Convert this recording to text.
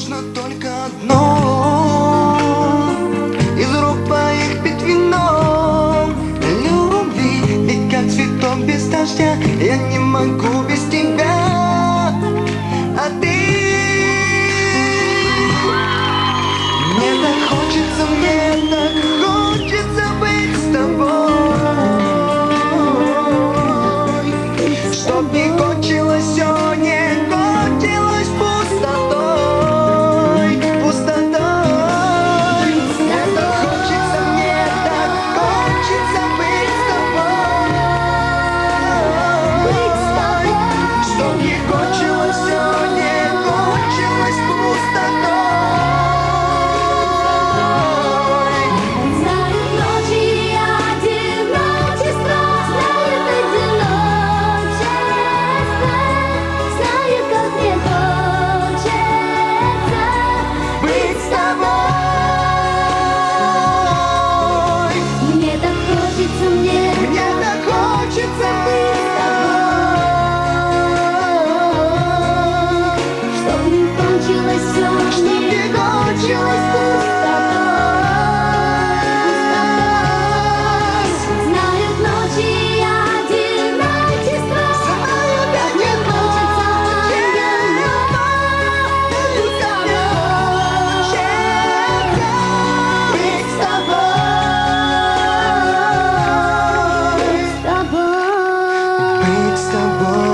нужно только одно. Из рук твоих пить вино Любви, ведь как цветок без дождя Я не могу без тебя nie wygodziłeś pusta noc Znają noci, ja dymajcie spać Znają jak nie chodzi cała Być z tobą.